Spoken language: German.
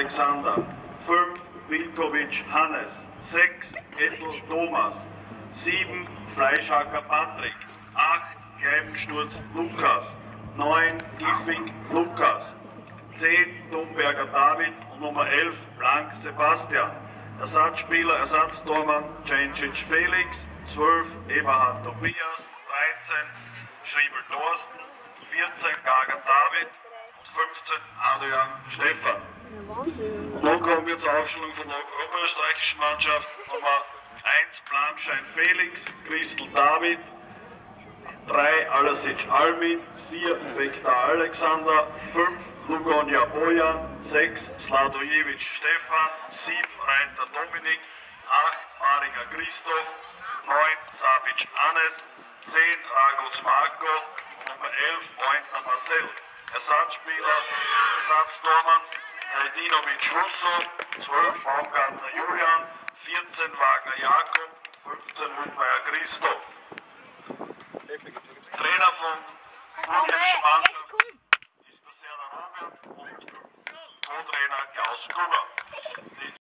Alexander, 5 Wilkovic Hannes, 6 Ettel Thomas, 7 Fleischhacker Patrick, 8 Greifensturz Lukas, 9 Giffing Lukas, 10 Domberger David. Und Nummer 11 Blank Sebastian. Ersatzspieler, Ersatztormann Cencic Felix, 12 Eberhard Tobias, 13 Schriebel Thorsten, 14 Gager David. Und 15 Adrian Stefan. Und nun kommen wir zur Aufstellung von der oberösterreichischen Mannschaft. Nummer 1 Blanschein Felix, Christel David, 3 Alasic Almin, 4 Vekta Alexander, 5 Lugonia Bojan, 6 Sladojevic Stefan, 7 Reiter Dominik, 8 Maringer Christoph, 9 Savic Anes, 10 Ragots Marco, Nummer 11 Pointner Marcel. Ersatzspieler, Ersatztormann Redinovic Russo, 12 Baumgartner Julian, 14 Wagner Jakob, 15 Hüttmeier Christoph. Trainer von Burgensch Mannschaft ist der Serda Robert und Co-Trainer Klaus Gruber.